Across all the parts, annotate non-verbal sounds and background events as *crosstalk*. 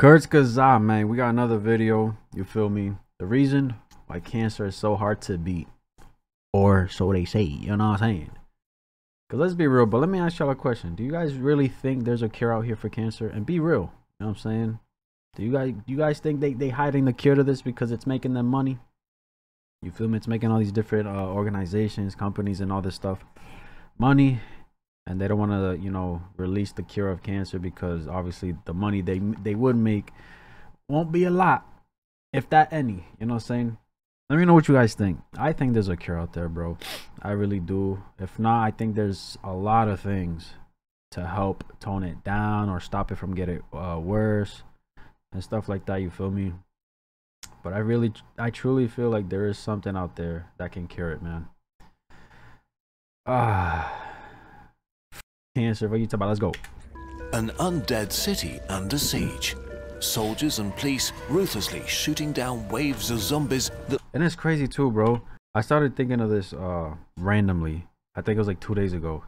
Kurzgesagt, man, we got another video. You feel me? The reason why cancer is so hard to beat, or so they say. You know what I'm saying? Cause let's be real, but let me ask y'all a question: Do you guys really think there's a cure out here for cancer? And be real. You know what I'm saying? Do you guys do you guys think they they hiding the cure to this because it's making them money? You feel me? It's making all these different uh, organizations, companies, and all this stuff money, and they don't want to you know release the cure of cancer because obviously the money they they would make won't be a lot, if that any. You know what I'm saying? Let me know what you guys think. I think there's a cure out there, bro. I really do. If not, I think there's a lot of things to help tone it down or stop it from getting uh, worse and stuff like that. You feel me? But I really, I truly feel like there is something out there that can cure it, man. Ah, cancer. What you talking about? Let's go. An undead city under siege. Soldiers and police ruthlessly shooting down waves of zombies that And it's crazy too, bro. I started thinking of this uh randomly. I think it was like two days ago.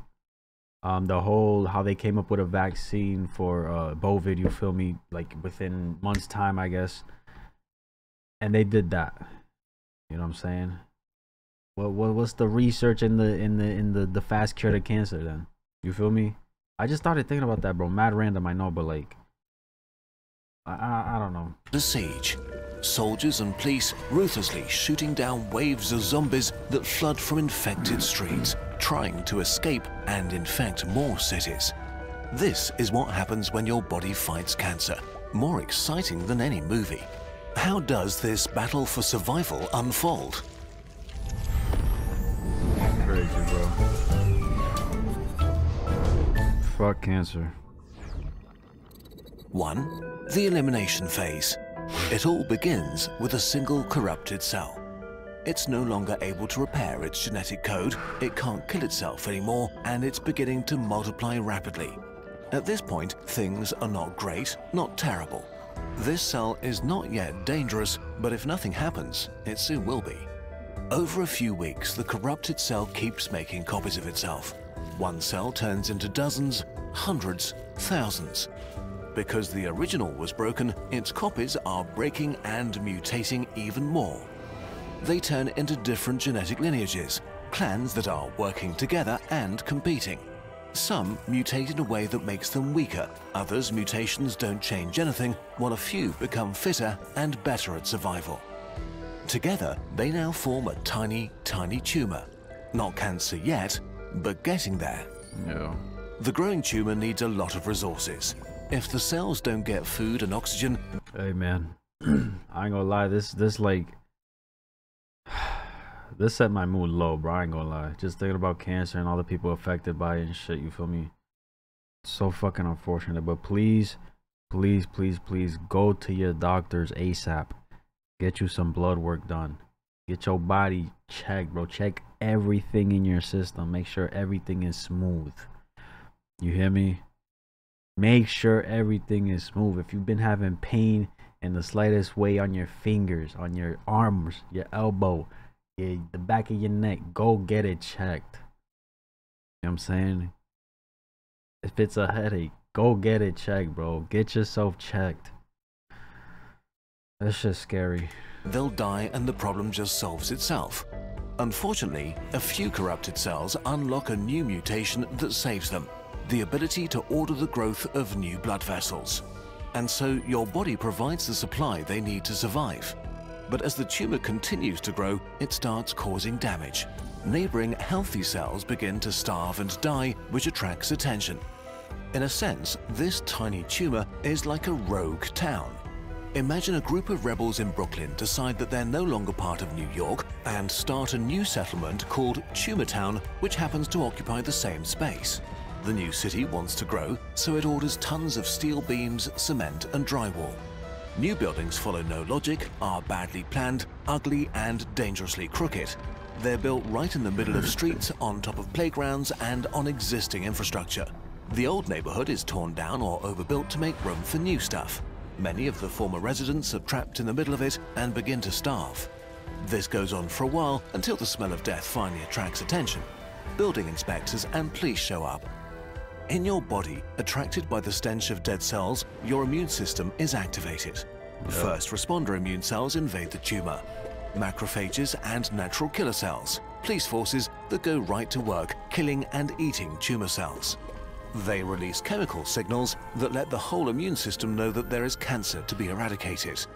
Um, the whole how they came up with a vaccine for uh Covid, you feel me? Like within months' time, I guess. And they did that. You know what I'm saying? What what what's the research in the in the in the the fast cure to cancer then? You feel me? I just started thinking about that, bro. Mad random, I know, but like, I I, I don't know. The siege. Soldiers and police ruthlessly shooting down waves of zombies that flood from infected streets, trying to escape and infect more cities. This is what happens when your body fights cancer. More exciting than any movie. How does this battle for survival unfold? Cancer. 1. The elimination phase. It all begins with a single corrupted cell. It's no longer able to repair its genetic code, it can't kill itself anymore, and it's beginning to multiply rapidly. At this point, things are not great, not terrible. This cell is not yet dangerous, but if nothing happens, it soon will be. Over a few weeks, the corrupted cell keeps making copies of itself. One cell turns into dozens, hundreds, thousands. Because the original was broken, its copies are breaking and mutating even more. They turn into different genetic lineages, clans that are working together and competing. Some mutate in a way that makes them weaker, others mutations don't change anything, while a few become fitter and better at survival. Together, they now form a tiny, tiny tumor. Not cancer yet, but getting there. Yeah. The growing tumor needs a lot of resources. If the cells don't get food and oxygen, Hey man, *clears throat* I ain't gonna lie. This this like *sighs* this set my mood low, bro. I ain't gonna lie. Just thinking about cancer and all the people affected by it and shit. You feel me? So fucking unfortunate. But please, please, please, please go to your doctors ASAP. Get you some blood work done. Get your body checked, bro. Check everything in your system. Make sure everything is smooth. You hear me? Make sure everything is smooth. If you've been having pain in the slightest way on your fingers, on your arms, your elbow, your, the back of your neck, go get it checked. You know what I'm saying? If it's a headache, go get it checked, bro. Get yourself checked. That's just scary. They'll die and the problem just solves itself. Unfortunately, a few corrupted cells unlock a new mutation that saves them the ability to order the growth of new blood vessels. And so your body provides the supply they need to survive. But as the tumor continues to grow, it starts causing damage. Neighboring healthy cells begin to starve and die, which attracts attention. In a sense, this tiny tumor is like a rogue town. Imagine a group of rebels in Brooklyn decide that they're no longer part of New York and start a new settlement called Tumortown, which happens to occupy the same space. The new city wants to grow, so it orders tons of steel beams, cement, and drywall. New buildings follow no logic, are badly planned, ugly, and dangerously crooked. They're built right in the middle of streets, *laughs* on top of playgrounds, and on existing infrastructure. The old neighborhood is torn down or overbuilt to make room for new stuff. Many of the former residents are trapped in the middle of it and begin to starve. This goes on for a while until the smell of death finally attracts attention. Building inspectors and police show up. In your body, attracted by the stench of dead cells, your immune system is activated. First responder immune cells invade the tumor. Macrophages and natural killer cells, police forces that go right to work killing and eating tumor cells. They release chemical signals that let the whole immune system know that there is cancer to be eradicated.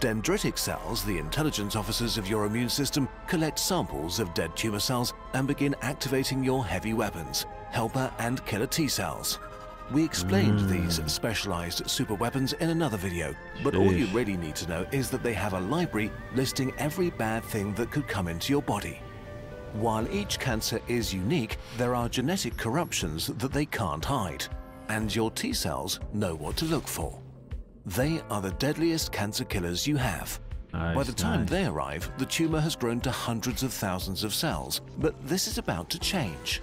Dendritic cells, the intelligence officers of your immune system, collect samples of dead tumor cells and begin activating your heavy weapons, helper and killer T cells. We explained Mm. these specialized superweapons in another video, but all you really need to know is that they have a library listing every bad thing that could come into your body. While each cancer is unique, there are genetic corruptions that they can't hide, and your T cells know what to look for. They are the deadliest cancer killers you have. By the time nice. they arrive, the tumor has grown to hundreds of thousands of cells, but this is about to change.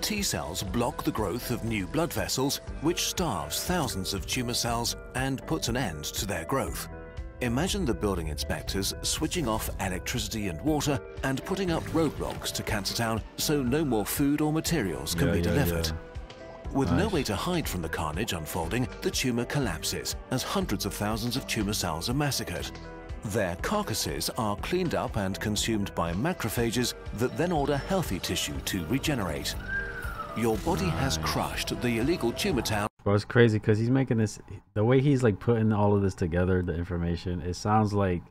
T cells block the growth of new blood vessels, which starves thousands of tumor cells and puts an end to their growth. Imagine the building inspectors switching off electricity and water and putting up roadblocks to Cancer Town so no more food or materials can Yeah, be yeah, delivered. yeah. With no way to hide from the carnage unfolding, the tumor collapses as hundreds of thousands of tumor cells are massacred. Their carcasses are cleaned up and consumed by macrophages that then order healthy tissue to regenerate. Your body has crushed the illegal tumor town Bro, it's crazy because he's making this. The way he's like putting all of this together, the information, it sounds like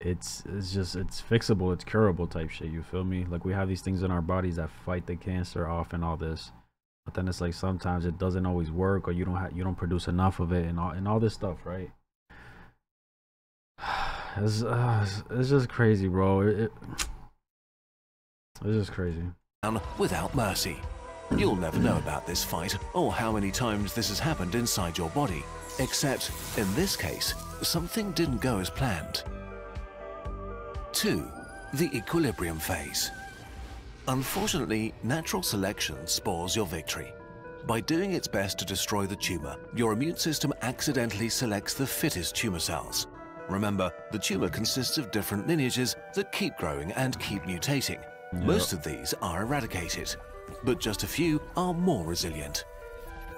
it's it's just it's fixable, it's curable type shit. You feel me? Like we have these things in our bodies that fight the cancer off and all this, but then it's like sometimes it doesn't always work, or you don't have you don't produce enough of it, and all and all this stuff, right? *sighs* It's uh, it's, just crazy, bro. It, it, it's just crazy. without mercy. You'll never know about this fight or how many times this has happened inside your body, except in this case, something didn't go as planned. 2. The equilibrium phase. Unfortunately, natural selection spoils your victory. By doing its best to destroy the tumor, your immune system accidentally selects the fittest tumor cells. Remember, the tumor consists of different lineages that keep growing and keep mutating. Most of these are eradicated, but just a few are more resilient.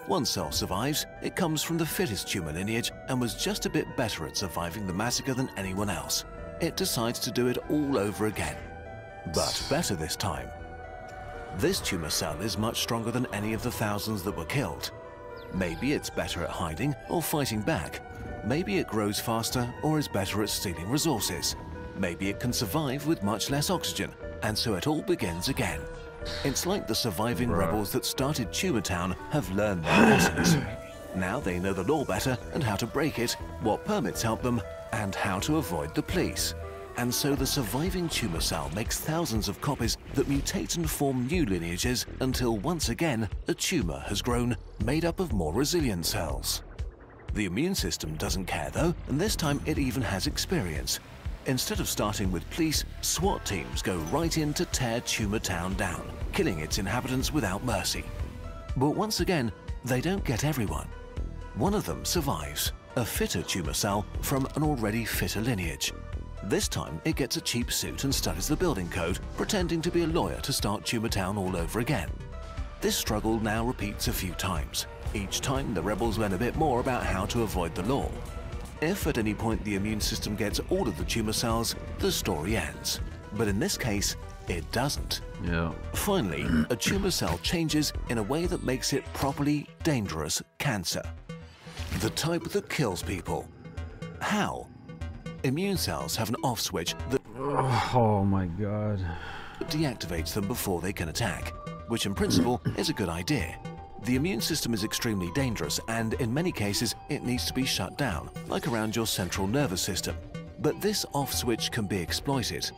One cell survives, it comes from the fittest tumor lineage and was just a bit better at surviving the massacre than anyone else. It decides to do it all over again, but better this time. This tumor cell is much stronger than any of the thousands that were killed. Maybe it's better at hiding or fighting back. Maybe it grows faster or is better at stealing resources. Maybe it can survive with much less oxygen, and so it all begins again. It's like the surviving Bruh. rebels that started Tumor Town have learned their *gasps* lessons. Now they know the law better and how to break it, what permits help them, and how to avoid the police. And so the surviving tumor cell makes thousands of copies that mutate and form new lineages until once again a tumor has grown, made up of more resilient cells. The immune system doesn't care though, and this time it even has experience. Instead of starting with police, SWAT teams go right in to tear Tumor Town down, killing its inhabitants without mercy. But once again, they don't get everyone. One of them survives, a fitter tumor cell from an already fitter lineage. This time, it gets a cheap suit and studies the building code, pretending to be a lawyer to start Tumor Town all over again. This struggle now repeats a few times. Each time, the rebels learn a bit more about how to avoid the law. If at any point the immune system gets all of the tumor cells, the story ends. But in this case, it doesn't. Yeah. Finally, a tumor cell changes in a way that makes it properly dangerous cancer. The type that kills people. How? Immune cells have an off switch that *sighs* Oh my god. deactivates them before they can attack, which in principle is a good idea. The immune system is extremely dangerous and in many cases it needs to be shut down, like around your central nervous system. But this off switch can be exploited.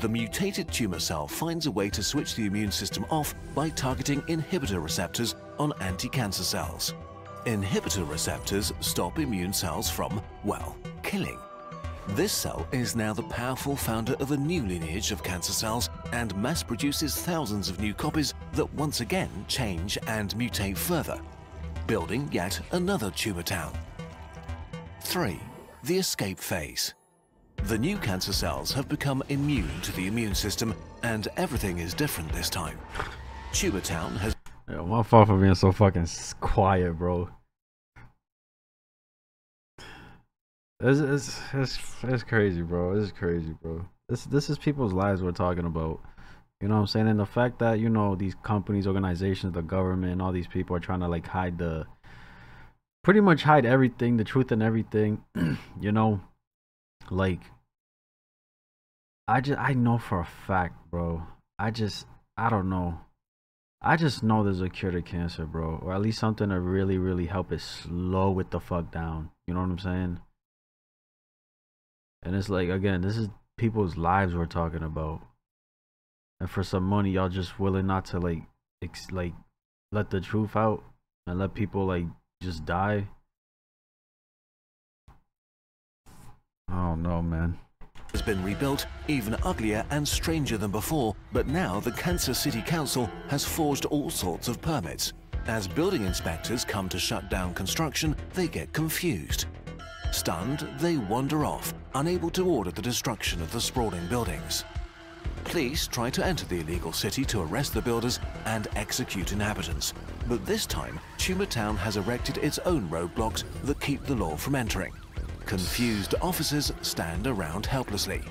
The mutated tumor cell finds a way to switch the immune system off by targeting inhibitor receptors on anti-cancer cells. Inhibitor receptors stop immune cells from, well, killing. This cell is now the powerful founder of a new lineage of cancer cells and mass produces thousands of new copies that once again change and mutate further, building yet another tumor town. 3. The escape phase. The new cancer cells have become immune to the immune system and everything is different this time. Tumor Town has Yeah, my fault for being so fucking quiet, bro. It's, it's, it's, it's crazy, bro. It's crazy, bro. This this is people's lives we're talking about. You know what I'm saying? And the fact that, you know, these companies, organizations, the government, all these people are trying to like hide the pretty much hide everything, the truth and everything. *clears throat* you know, like I just I know for a fact, bro. I just I don't know. I just know there's a cure to cancer, bro, or at least something to really, really help it slow it the fuck down. You know what I'm saying? And it's like again, this is people's lives we're talking about, and for some money, y'all just willing not to like, ex- like, let the truth out and let people like just die. Oh no, man has been rebuilt, even uglier and stranger than before, but now the Cancer City Council has forged all sorts of permits. As building inspectors come to shut down construction, they get confused. Stunned, they wander off, unable to order the destruction of the sprawling buildings. Police try to enter the illegal city to arrest the builders and execute inhabitants. But this time, Tumor Town has erected its own roadblocks that keep the law from entering. Confused officers stand around helplessly.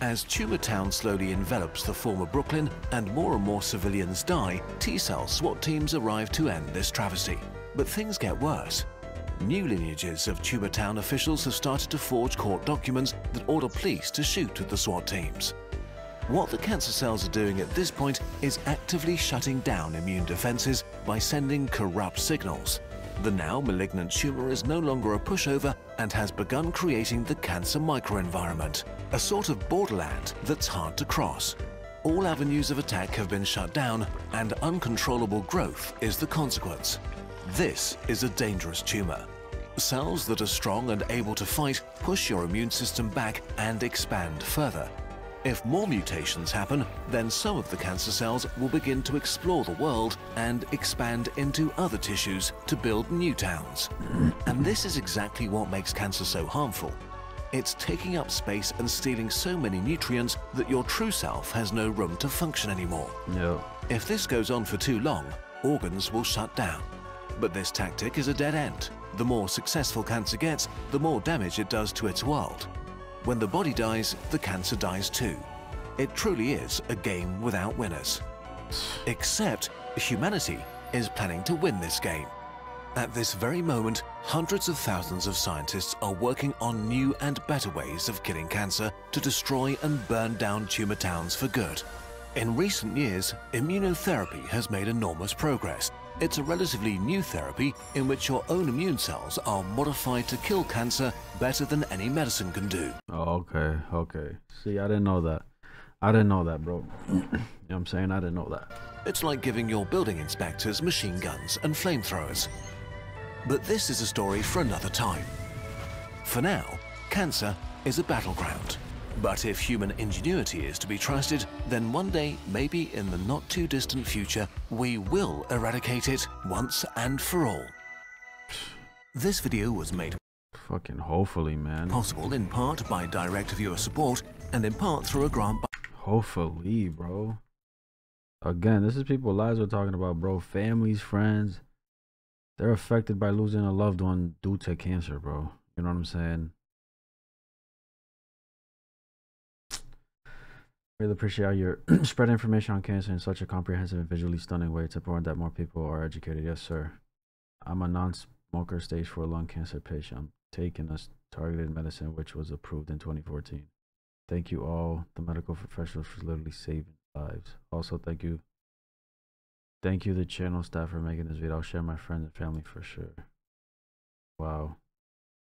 As Tumor Town slowly envelops the former Brooklyn and more and more civilians die, T-Cell SWAT teams arrive to end this travesty. But things get worse. New lineages of Tumor Town officials have started to forge court documents that order police to shoot at the SWAT teams. What the cancer cells are doing at this point is actively shutting down immune defenses by sending corrupt signals. The now malignant tumor is no longer a pushover and has begun creating the cancer microenvironment, a sort of borderland that's hard to cross. All avenues of attack have been shut down and uncontrollable growth is the consequence. This is a dangerous tumor. Cells that are strong and able to fight push your immune system back and expand further, if more mutations happen, then some of the cancer cells will begin to explore the world and expand into other tissues to build new towns. And this is exactly what makes cancer so harmful. It's taking up space and stealing so many nutrients that your true self has no room to function anymore. Yeah. If this goes on for too long, organs will shut down. But this tactic is a dead end. The more successful cancer gets, the more damage it does to its world. When the body dies, the cancer dies too. It truly is a game without winners. Except humanity is planning to win this game. At this very moment, hundreds of thousands of scientists are working on new and better ways of killing cancer to destroy and burn down tumor towns for good. In recent years, immunotherapy has made enormous progress, it's a relatively new therapy in which your own immune cells are modified to kill cancer better than any medicine can do. Oh, okay, okay. See, I didn't know that. I didn't know that, bro. you know what I'm saying? I didn't know that. It's like giving your building inspectors machine guns and flamethrowers. But this is a story for another time. For now, cancer is a battleground. But if human ingenuity is to be trusted, then one day, maybe in the not too distant future, we will eradicate it once and for all. This video was made fucking hopefully, man. Possible in part by direct viewer support and in part through a grant by Hopefully, bro. Again, this is people lives we're talking about, bro. Families, friends. They're affected by losing a loved one due to cancer, bro. You know what I'm saying? Really appreciate how you're *clears throat* spreading information on cancer in such a comprehensive and visually stunning way. It's important that more people are educated. Yes, sir. I'm a non-smoker stage 4 lung cancer patient. I'm taking a targeted medicine which was approved in 2014. Thank you all, the medical professionals, for literally saving lives. Also, thank you. Thank you, the channel staff, for making this video. I'll share my friends and family for sure. Wow.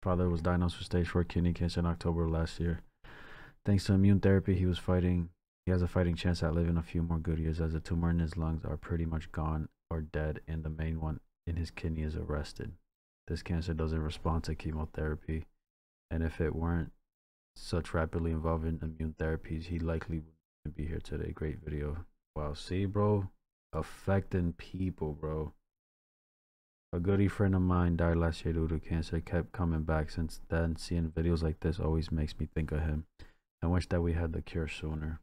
Father was diagnosed with stage 4 kidney cancer in October last year. Thanks to immune therapy, he was fighting. He has a fighting chance at living a few more good years, as the tumor in his lungs are pretty much gone or dead, and the main one in his kidney is arrested. This cancer doesn't respond to chemotherapy, and if it weren't such rapidly involving immune therapies, he likely wouldn't be here today. Great video. Wow, see, bro, affecting people, bro. A goody friend of mine died last year due to cancer. Kept coming back since then. Seeing videos like this always makes me think of him. I wish that we had the cure sooner.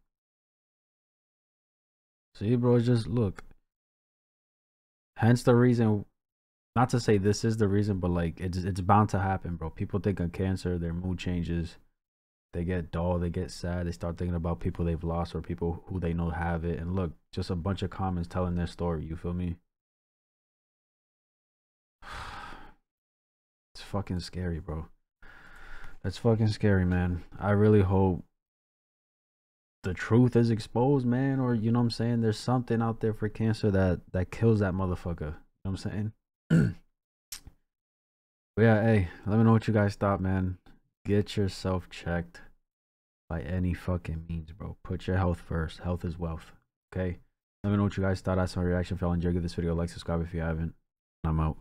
See, bro, just look. Hence the reason not to say this is the reason, but like it's it's bound to happen, bro. People think of cancer, their mood changes, they get dull, they get sad, they start thinking about people they've lost or people who they know have it. And look, just a bunch of comments telling their story. You feel me? *sighs* It's fucking scary, bro. That's fucking scary, man. I really hope the truth is exposed, man, or you know what I'm saying? There's something out there for cancer that that kills that motherfucker. You know what I'm saying? *clears throat* but yeah, hey, let me know what you guys thought, man. Get yourself checked by any fucking means, bro. Put your health first. Health is wealth. Okay? Let me know what you guys thought. That's my reaction. If y'all enjoyed, give this video like, subscribe if you haven't. I'm out.